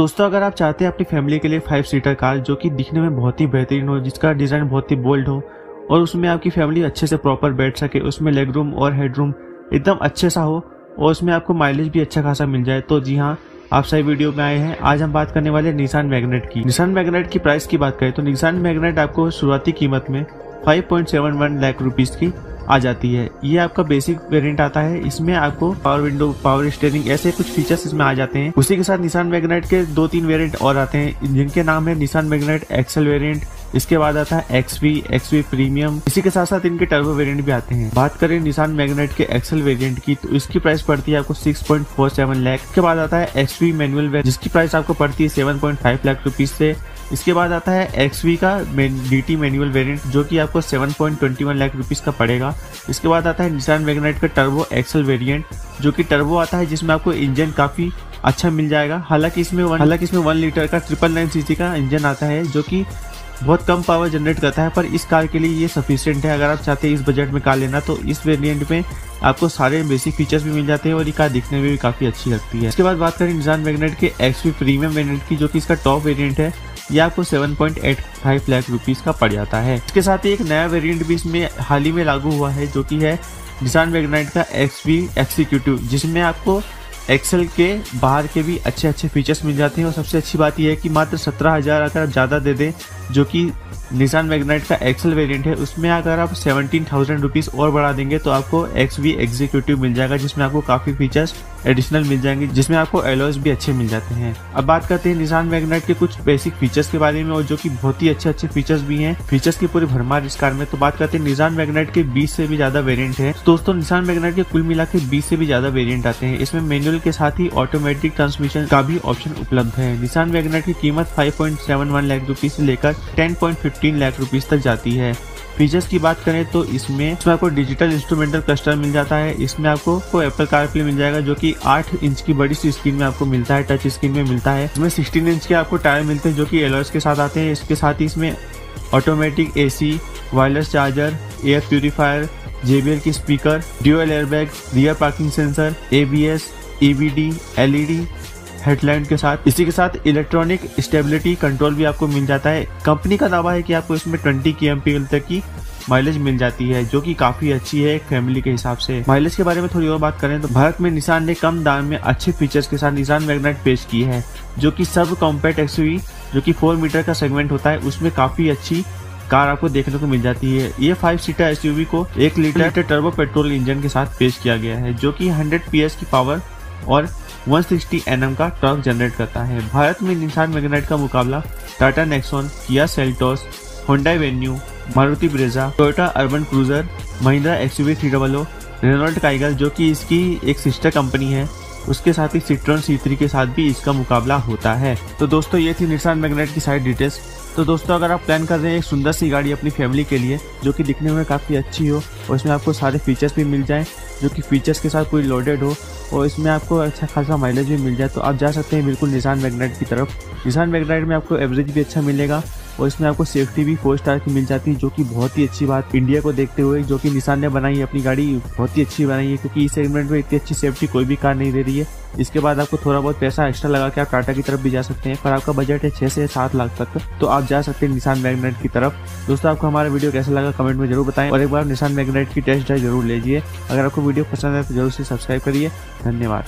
दोस्तों, अगर आप चाहते हैं अपनी फैमिली के लिए फाइव सीटर कार जो कि दिखने में बहुत ही बेहतरीन हो, जिसका डिज़ाइन बहुत ही बोल्ड हो, और उसमें आपकी फैमिली अच्छे से प्रॉपर बैठ सके, उसमें लेग रूम और हेड रूम एकदम अच्छे सा हो, और उसमें आपको माइलेज भी अच्छा खासा मिल जाए तो जी हाँ आप सही वीडियो में आए हैं। आज हम बात करने वाले निशान मैग्नेट की। निशान मैग्नेट की प्राइस की बात करें तो निशान मैग्नेट आपको शुरुआती कीमत में 5.71 लाख रुपीस की आ जाती है। ये आपका बेसिक वेरिएंट आता है। इसमें आपको पावर विंडो पावर स्टेयरिंग ऐसे कुछ फीचर्स इसमें आ जाते हैं। उसी के साथ निशान मैग्नेट के दो तीन वेरिएंट और आते हैं। जिनके नाम है निशान मैग्नेट एक्सल वेरिएंट इसके बाद आता है एक्सवी एक्सवी प्रीमियम इसी के साथ साथ इनके टर्बो वेरिएंट भी आते हैं। बात करें निशान मैग्नेट के एक्सल वेरिएंट की तो इसकी प्राइस पड़ती है आपको 6.47 लाख के बाद आता है एक्सवी मैनुअल जिसकी प्राइस आपको पड़ती है 7.5 लाख रुपीज़ से। इसके बाद आता है एक्सवी का डी टी मैनुअल वेरियंट जो कि आपको 7.21 लाख रुपीज़ का पड़ेगा। इसके बाद आता है निशान मैग्नेट का टर्बो एक्सल वेरिएंट जो कि टर्बो आता है, जिसमें आपको इंजन काफ़ी अच्छा मिल जाएगा। हालाँकि इसमें वन हालाँकि इसमें वन लीटर का ट्रिपल नाइन सी का इंजन आता है, जो कि बहुत कम पावर जनरेट करता है, पर इस कार के लिए ये सफिशियंट है। अगर आप चाहते हैं इस बजट में कार लेना तो इस वेरिएंट में आपको सारे बेसिक फीचर्स भी मिल जाते हैं और ये कार दिखने में भी काफ़ी अच्छी लगती है। इसके बाद बात करें निजान मैग्नेट के एक्सपी प्रीमियम वेरिएंट की, जो कि इसका टॉप वेरिएंट है। ये आपको 7.85 लाख रुपीस का पड़ जाता है। इसके साथ ही एक नया वेरिएंट भी इसमें हाल ही में लागू हुआ है, जो कि है निशान वेगनाइट का एक्स एक्सिक्यूटिव जिसमें आपको एक्सेल के बाहर के भी अच्छे अच्छे फीचर्स मिल जाते हैं। और सबसे अच्छी बात यह है कि मात्र सत्रह हज़ार अगर आप ज़्यादा दे दें जो कि निशान मैग्नेट का एक्सल वेरिएंट है, उसमें अगर आप सेवनटीन थाउज़ेंड रुपीज़ और बढ़ा देंगे तो आपको एक्स वी एग्जीक्यूटिव मिल जाएगा, जिसमें आपको काफ़ी फीचर्स एडिशनल मिल जाएँगे, जिसमें आपको एलोज भी अच्छे मिल जाते हैं। अब बात करते हैं निशान मैग्नेट के कुछ बेसिक फीचर्स के बारे में और जो की बहुत ही अच्छे अच्छे फीचर्स भी है। फीचर्स की पूरी भरमार इस कार में तो बात करते हैं निशान मैग्नेट के बीस से भी ज़्यादा वेरियंट है। तो दोस्तों निशान मैग्नेट के कुल मिला के बीस से भी ज़्यादा वेरियंट आते हैं। इसमें मैनुअल के साथ ही ऑटोमेटिक ट्रांसमिशन का भी ऑप्शन उपलब्ध है। निशान मैग्नेट की कीमत फाइव लाख रुपीज़ से लेकर टेन फिफ्टीन लाख रुपीज़ तक जाती है। फीचर्स की बात करें तो इसमें इसमें आपको डिजिटल इंस्ट्रूमेंटल क्लस्टर मिल जाता है। इसमें आपको को एप्पल कार प्ले मिल जाएगा जो कि 8 इंच की बड़ी सी स्क्रीन में आपको मिलता है टच स्क्रीन में मिलता है। इसमें 16 इंच के आपको टायर मिलते हैं जो कि एलॉयस के साथ आते हैं। इसके साथ ही इसमें automatic AC wireless charger air purifier JBL की speaker dual airbag rear parking sensor ABS EBD LED headlight के साथ। इसी के साथ इलेक्ट्रॉनिक स्टेबिलिटी कंट्रोल भी आपको मिल जाता है। कंपनी का दावा है कि आपको इसमें 20 की एम तक की माइलेज मिल जाती है, जो कि काफ़ी अच्छी है फैमिली के हिसाब से। माइलेज के बारे में थोड़ी और बात करें तो भारत में निशान ने कम दाम में अच्छे फीचर्स के साथ निशान मैग्नेट पेश की है, जो कि सब कॉम्पैक्ट एक्सवी जो कि फोर मीटर का सेगमेंट होता है, उसमें काफ़ी अच्छी कार आपको देखने को मिल जाती है। ये फाइव सीटर एस को एक लीटर टर्बो पेट्रोल इंजन के साथ पेश किया गया है, जो कि 100 पीएस की पावर और 160 एनएम का टॉर्क जनरेट करता है। भारत में निशान मैग्नेट का मुकाबला Tata Nexon Kia Seltos Honda Venue Maruti Brezza Toyota Urban Cruiser Mahindra XUV three double O Kiger जो कि इसकी एक सिस्टर कंपनी है, उसके साथ ही सिट्रॉन सी थ्री के साथ भी इसका मुकाबला होता है। तो दोस्तों, ये थी निशान मैग्नेट की सारी डिटेल्स तो दोस्तों, अगर आप प्लान कर रहे हैं एक सुंदर सी गाड़ी अपनी फैमिली के लिए, जो कि दिखने में काफ़ी अच्छी हो, और इसमें आपको सारे फीचर्स भी मिल जाएँ जो कि फीचर्स के साथ पूरी लोडेड हो और इसमें आपको अच्छा खासा माइलेज भी मिल जाए तो आप जा सकते हैं बिल्कुल निशान मैगनाइट की तरफ़। निशान मैगनाइट में आपको एवरेज भी अच्छा मिलेगा। और इसमें आपको सेफ्टी भी फोर स्टार की मिल जाती है, जो कि बहुत ही अच्छी बात इंडिया को देखते हुए, जो कि निशान ने बनाई है अपनी गाड़ी, बहुत ही अच्छी बनाई है, क्योंकि इस सेगमेंट में इतनी अच्छी सेफ्टी कोई भी कार नहीं दे रही है। इसके बाद आपको थोड़ा बहुत पैसा एक्स्ट्रा लगा के आप टाटा की तरफ़ भी जा सकते हैं, पर आपका बजट है छह से सात लाख तक तो आप जा सकते हैं निशान मैग्नेट की तरफ़। दोस्तों, आपको हमारा वीडियो कैसा लगा कमेंट में ज़रूर बताएँ, और एक बार निशान मैग्नेट की टेस्ट ड्राइव ज़रूर लीजिए। अगर आपको वीडियो पसंद है तो ज़रूर से सब्सक्राइब करिए। धन्यवाद।